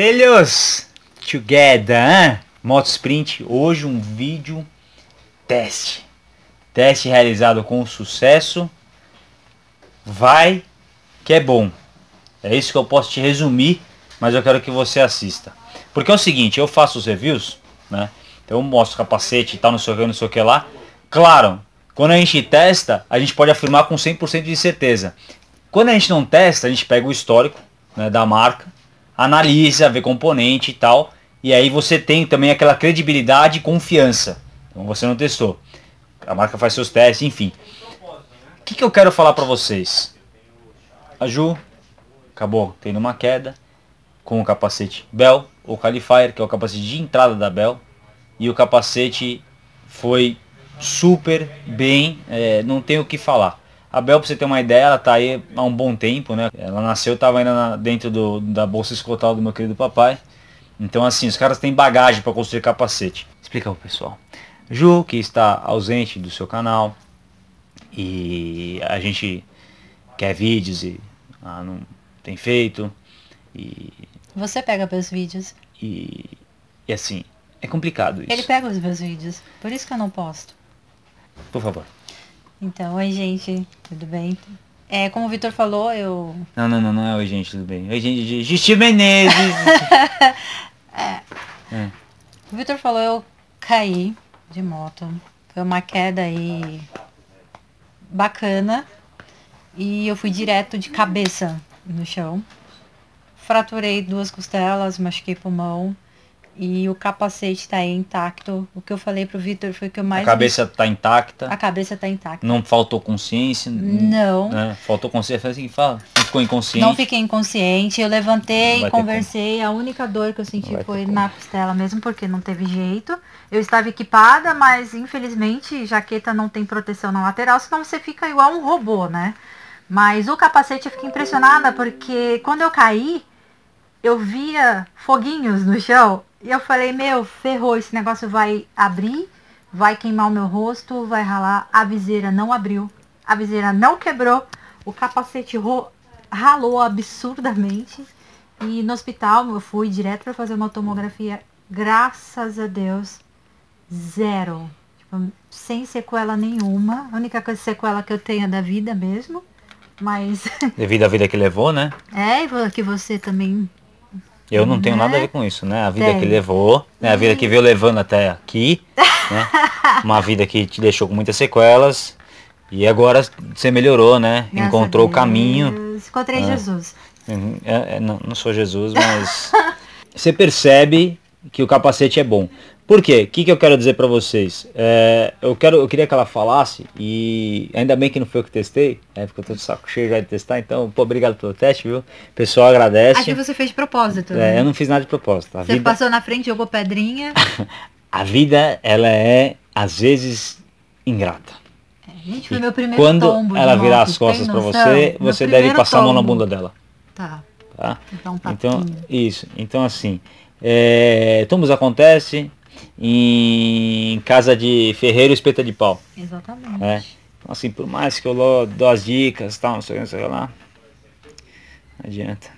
Filhos, together, hein? Moto Sprint, hoje um vídeo teste. Teste realizado com sucesso. Vai que é bom. É isso que eu posso te resumir, mas eu quero que você assista. Porque é o seguinte, eu faço os reviews, né? Então eu mostro capacete e tal, não sei o que, não sei o que lá. Claro, quando a gente testa, a gente pode afirmar com 100% de certeza. Quando a gente não testa, a gente pega o histórico né, da marca, analisa, vê componente e tal, e aí você tem também aquela credibilidade e confiança. Então você não testou. A marca faz seus testes, enfim. O que, que eu quero falar para vocês? A Ju acabou tendo uma queda com o capacete Bell, ou Qualifier, que é o capacete de entrada da Bell, e o capacete foi super bem, é, não tenho o que falar. A Bel, pra você ter uma ideia, ela tá aí há um bom tempo, né? Ela nasceu, tava ainda na, dentro do, da bolsa escotal do meu querido papai. Então assim, os caras têm bagagem para construir capacete. Explica pro pessoal. Ju, que está ausente do seu canal, e a gente quer vídeos e ah, não tem feito. E, Você pega meus vídeos. e, e assim, é complicado isso. Ele pega os meus vídeos. Por isso que eu não posto. Por favor. Então, oi gente, tudo bem? É, como o Vitor falou, eu. Não, não, não, não é oi gente, tudo bem. Oi gente, Justi Menezes. É. O Vitor falou, eu caí de moto. Foi uma queda aí bacana. E eu fui direto de cabeça no chão. Fraturei duas costelas, machuquei pulmão. E o capacete está aí intacto. O que eu falei pro Vitor foi que eu mais. A cabeça tá intacta. A cabeça tá intacta. Não faltou consciência. Não. né? Faltou consciência. Faz assim, fala. Não ficou inconsciente. Não fiquei inconsciente, eu levantei, Vai conversei, a única dor que eu senti Vai foi na costela mesmo, porque não teve jeito. Eu estava equipada, mas infelizmente jaqueta não tem proteção na lateral, senão você fica igual um robô, né? Mas o capacete eu fiquei impressionada, porque quando eu caí, eu via foguinhos no chão, e eu falei, meu, ferrou, esse negócio vai abrir, vai queimar o meu rosto, vai ralar. A viseira não abriu, a viseira não quebrou, o capacete ralou absurdamente. E no hospital eu fui direto para fazer uma tomografia. Graças a Deus, zero. Tipo, sem sequela nenhuma. A única coisa sequela que eu tenho é da vida mesmo. Mas Devido à vida que levou, né? é e que você também. Eu não tenho Né? nada a ver com isso, né? A vida Tem. que levou, né? A vida que veio levando até aqui, né? Uma vida que te deixou com muitas sequelas. E agora você melhorou, né? graças Encontrou o caminho. Encontrei Ah. Jesus. Uhum. É, é, não, não sou Jesus, mas você percebe que o capacete é bom. Por quê? O que, que eu quero dizer pra vocês? É, eu, quero, eu queria que ela falasse, e ainda bem que não foi eu que testei, é porque eu tô de saco cheio já de testar, então, pô, obrigado pelo teste, viu? O pessoal agradece. Acho que você fez de propósito. É, né? eu não fiz nada de propósito. A Você vida, passou na frente, jogou pedrinha. a vida, ela é, às vezes, ingrata. Gente, foi meu primeiro Quando tombo ela virar as costas noção? você, Meu você deve passar a mão na tombo. bunda dela. Tá, Tá? então um Então, isso. Então, assim, é, tombos acontece em casa de ferreiro espeta de pau. Exatamente. É. Então, assim, por mais que eu dou as dicas, tal, não sei o que, não sei lá, não adianta.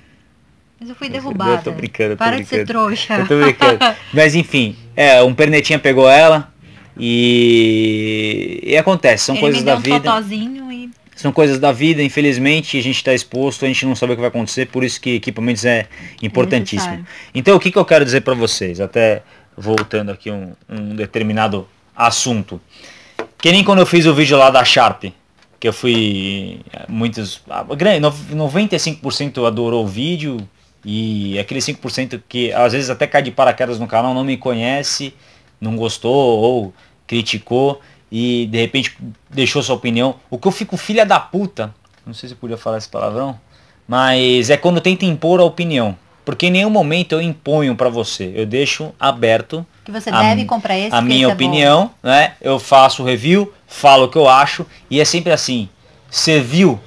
Mas eu fui Eu derrubada. tô brincando, eu tô Para de ser brincando. trouxa. Eu tô brincando. Mas enfim, é, um pernetinha pegou ela e, e acontece, são Ele coisas me da um vida. e São coisas da vida, infelizmente, a gente está exposto, a gente não sabe o que vai acontecer, por isso que equipamentos é importantíssimo. necessário. então o que, que eu quero dizer para vocês, até voltando aqui um, um determinado assunto. Que nem quando eu fiz o vídeo lá da Sharp, que eu fui muitos, ah, grande, nov- 95% adorou o vídeo e aquele 5% que às vezes até cai de paraquedas no canal não me conhece, não gostou ou criticou e de repente deixou sua opinião. O que eu fico filha da puta, não sei se eu podia falar esse palavrão, mas é quando tenta impor a opinião. Porque em nenhum momento eu imponho pra você, eu deixo aberto que você A- deve comprar esse. a minha esse é opinião, né? Eu faço o review, falo o que eu acho e é sempre assim. Serviu,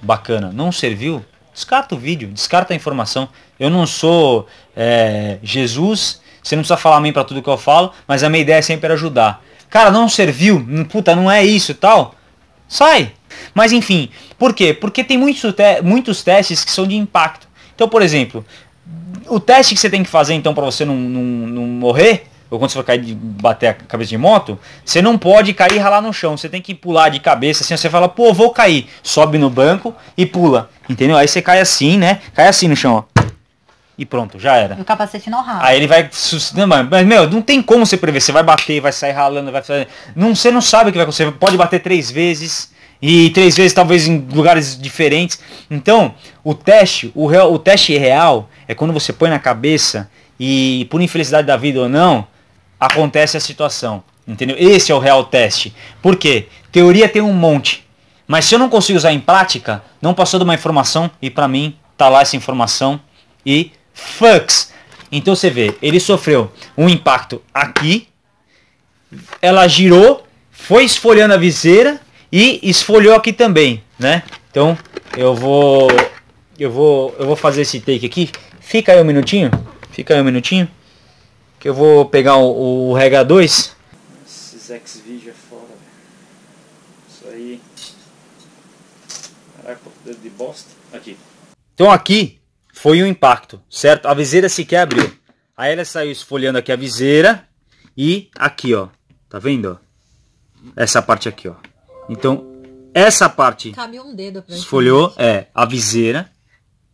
bacana. Não serviu, descarta o vídeo, descarta a informação. Eu não sou é, Jesus, você não precisa falar amém pra tudo que eu falo, mas a minha ideia é sempre ajudar. Cara, não serviu, hum, puta, não é isso e tal. Sai. Mas enfim, por quê? Porque tem muitos, te- muitos testes que são de impacto. Então, por exemplo, O teste que você tem que fazer então para você não, não, não morrer, ou quando você for cair de bater a cabeça de moto, você não pode cair e ralar no chão. Você tem que pular de cabeça, assim, você fala, pô, vou cair. Sobe no banco e pula. Entendeu? Aí você cai assim, né? Cai assim no chão, ó. E pronto, já era. E o capacete não rala. Aí ele vai. Mas, meu, não tem como você prever. Você vai bater, vai sair ralando, vai fazer. Não, você não sabe o que vai acontecer. Pode bater três vezes. E três vezes talvez em lugares diferentes. Então, o teste, o, real, o teste real é quando você põe na cabeça e por infelicidade da vida ou não, acontece a situação. Entendeu? Esse é o real teste. Por quê? Teoria tem um monte. Mas se eu não consigo usar em prática, não passou de uma informação e para mim tá lá essa informação e fucks. Então você vê, ele sofreu um impacto aqui, ela girou, foi esfolhando a viseira e esfolhou aqui também, né? Então eu vou eu vou eu vou fazer esse take aqui. Fica aí um minutinho. Fica aí um minutinho. Que eu vou pegar o, o Rega 2. Esses X-Video é foda, velho. Isso aí. Caraca, dedo de bosta. Aqui. Então aqui foi um impacto, certo? A viseira sequer abriu. Aí ela saiu esfolhando aqui a viseira e aqui, ó. Tá vendo? Essa parte aqui, ó. Então, essa parte Cabe um dedo pra esfolhou, é, a viseira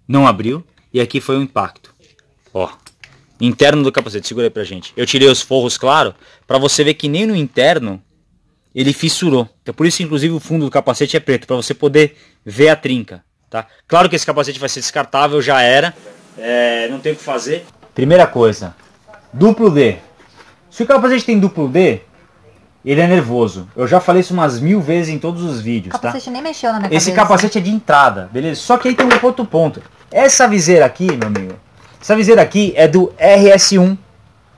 não abriu e aqui foi o um impacto. Ó, interno do capacete. Segura aí pra gente. Eu tirei os forros, claro, para você ver que nem no interno ele fissurou. Então por isso, inclusive, o fundo do capacete é preto, para você poder ver a trinca. Tá? Claro que esse capacete vai ser descartável, já era. É, não tem o que fazer. Primeira coisa, duplo D. Se o capacete tem duplo D, ele é nervoso. Eu já falei isso umas mil vezes em todos os vídeos, o capacete tá? nem mexeu na minha Esse cabeça. capacete é de entrada, beleza? Só que aí tem um outro ponto. Essa viseira aqui, meu amigo, essa viseira aqui é do RS1.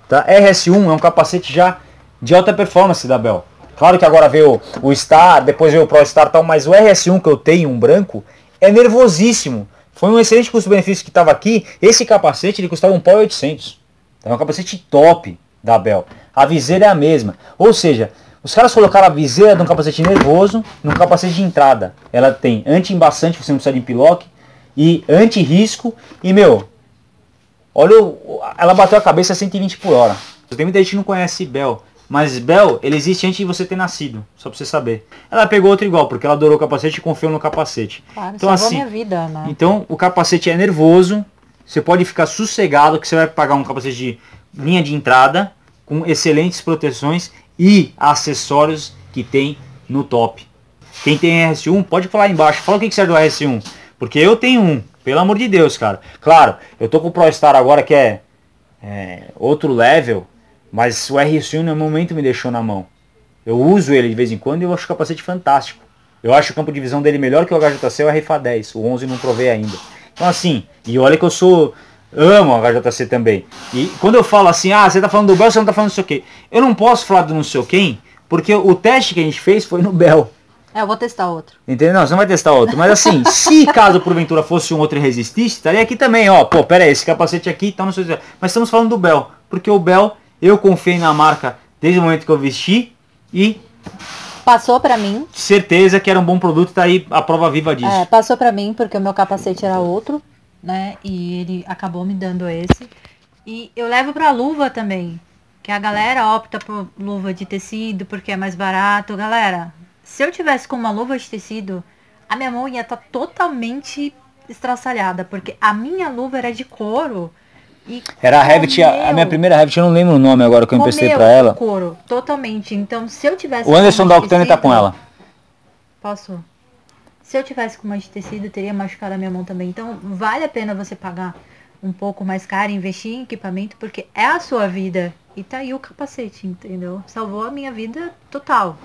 Tá? RS1 é um capacete já de alta performance da Bell. Claro que agora veio o Star, depois veio o Pro Star tal, mas o RS1 que eu tenho, um branco, é nervosíssimo. Foi um excelente custo-benefício que estava aqui. Esse capacete ele custava um pau 800. É um capacete top da Bell. A viseira é a mesma. Ou seja, os caras colocaram a viseira de um capacete nervoso num capacete de entrada. Ela tem anti-embaçante, você não precisa de pilock, e anti-risco. E meu, olha, o, ela bateu a cabeça a 120 por hora. Tem muita gente que não conhece Bell. Mas Bell, ele existe antes de você ter nascido, só pra você saber. Ela pegou outro igual, porque ela adorou o capacete e confiou no capacete. Claro, então assim, minha vida, né? então o capacete é nervoso, você pode ficar sossegado que você vai pagar um capacete de linha de entrada com excelentes proteções e acessórios que tem no top. Quem tem RS1 pode falar aí embaixo, fala o que que serve do RS1, porque eu tenho um, pelo amor de Deus, cara. Claro, eu tô com o Pro Star agora que é, é outro level, mas o RS1 no momento me deixou na mão. Eu uso ele de vez em quando e eu acho o capacete fantástico. Eu acho o campo de visão dele melhor que o HJC e o RFA 10. O 11 não provei ainda. Então assim, e olha que eu sou amo o HJC também. E quando eu falo assim, ah, você tá falando do Bell, você não tá falando não sei o quê. Eu não posso falar do não sei o quem, porque o teste que a gente fez foi no Bell. É, eu vou testar outro. Entendeu? Não, você não vai testar outro. Mas assim, se caso porventura fosse um outro e resistisse, estaria aqui também, ó. Pô, pera aí, esse capacete aqui tá no seu. Mas estamos falando do Bell. Porque o Bell, eu confiei na marca desde o momento que eu vesti e Passou pra mim. certeza que era um bom produto, tá aí a prova viva disso. É, passou pra mim porque o meu capacete era outro, né? E ele acabou me dando esse. E eu levo pra luva também. Que a galera opta por luva de tecido porque é mais barato. Galera, se eu tivesse com uma luva de tecido, a minha mão ia estar totalmente estraçalhada. Porque a minha luva era de couro. E Era a Revit, a, minha primeira Revit, eu não lembro o nome agora que eu emprestei pra ela. couro, totalmente. Então, se eu tivesse O Anderson da Octane tá com ela. Posso? Se eu tivesse com uma de tecido, eu teria machucado a minha mão também. Então, vale a pena você pagar um pouco mais caro, investir em equipamento, porque é a sua vida. E tá aí o capacete, entendeu? Salvou a minha vida total.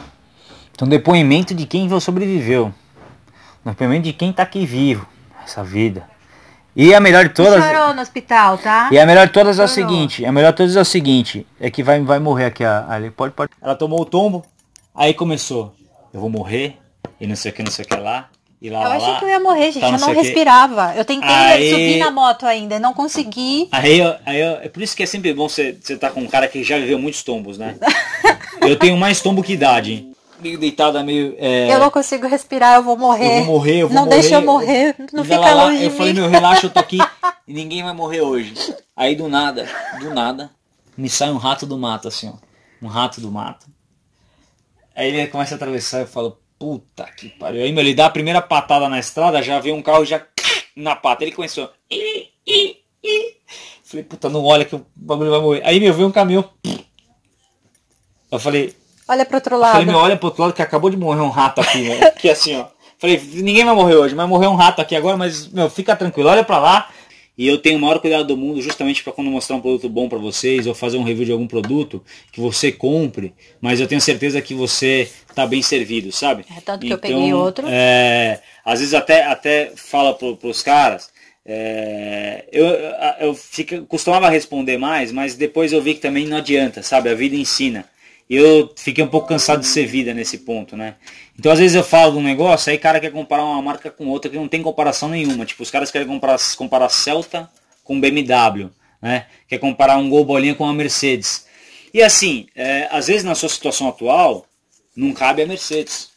Então, depoimento de quem sobreviveu. Depoimento de quem tá aqui vivo. Essa vida. E a melhor de todas. Chorou no hospital, tá? E a melhor de todas é o Chorou. seguinte. A melhor de todas é o seguinte. É que vai, vai morrer aqui a, ali. Pode, pode. Ela tomou o tombo. Aí começou. Eu vou morrer. E não sei o que, não sei o que lá. E lá, Eu lá, achei lá. que eu ia morrer, gente. Tá, eu não não sei o quê. respirava. Eu tentei Aí- subir na moto ainda, não consegui. Aí, eu- aí eu- é por isso que é sempre bom você estar com um cara que já viveu muitos tombos, né? eu tenho mais tombo que idade. meio deitada, meio. É... Eu não consigo respirar, eu vou morrer. Eu vou morrer, eu vou não morrer. deixa eu morrer, não fica lá, longe Eu falei, meu, relaxa, eu tô aqui e ninguém vai morrer hoje. Aí do nada, do nada, me sai um rato do mato, assim, ó. Um rato do mato. Aí ele começa a atravessar, eu falo, puta que pariu. Aí, meu, ele dá a primeira patada na estrada, já vem um carro já na pata. Ele começou. Falei, puta, não olha que o bagulho vai morrer. Aí, meu, veio um caminhão. Eu falei, Olha pro outro eu lado. falei, meu, olha pro outro lado que acabou de morrer um rato aqui, né? Que assim, ó. Falei, ninguém vai morrer hoje, mas morreu um rato aqui agora, mas, meu, fica tranquilo, olha pra lá. E eu tenho o maior cuidado do mundo justamente para quando mostrar um produto bom para vocês ou fazer um review de algum produto que você compre, mas eu tenho certeza que você tá bem servido, sabe? É, tanto que eu peguei outro. É, às vezes até, até fala pro, pros caras, é, eu, eu fica, costumava responder mais, mas depois eu vi que também não adianta, sabe? A vida ensina. Eu fiquei um pouco cansado de ser vida nesse ponto, né? Então às vezes eu falo de um negócio, aí cara quer comparar uma marca com outra que não tem comparação nenhuma. Tipo, os caras querem comparar, comparar Celta com BMW, né? Quer comparar um Gol Bolinha com uma Mercedes. E assim, é, às vezes na sua situação atual, não cabe a Mercedes.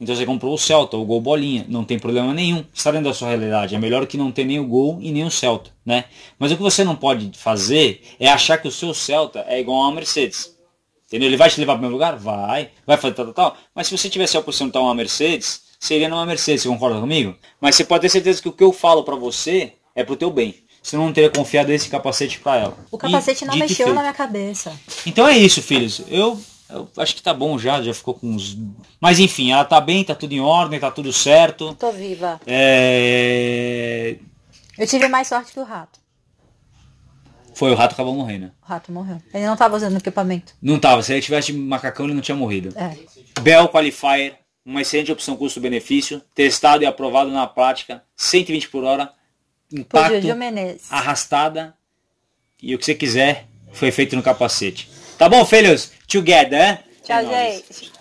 Então você comprou o Celta, o Gol Bolinha, não tem problema nenhum, está dentro da sua realidade. É melhor que não ter nem o Gol e nem o Celta, né? Mas o que você não pode fazer é achar que o seu Celta é igual a uma Mercedes. Entendeu? Ele vai te levar para o meu lugar? Vai. Vai fazer tal, tal, tal. Mas se você tivesse a opção de estar uma Mercedes, seria numa Mercedes, você concorda comigo? Mas você pode ter certeza que o que eu falo para você é pro teu bem. Eu não teria confiado esse capacete para ela. O capacete E, não mexeu feito. na minha cabeça. Então é isso, filhos. Eu, eu acho que tá bom já, já ficou com uns. Mas enfim, ela tá bem, tá tudo em ordem, tá tudo certo. Tô viva. É... Eu tive mais sorte que o rato. Foi, o rato acabou morrendo. O rato morreu. Ele não tava usando equipamento. Não tava, se ele tivesse de macacão ele não tinha morrido. É. Bell Qualifier, uma excelente opção custo-benefício, testado e aprovado na prática, 120 por hora, impacto, arrastada e o que você quiser foi feito no capacete. Tá bom, filhos? Together, hein? Tchau, É nóis. gente.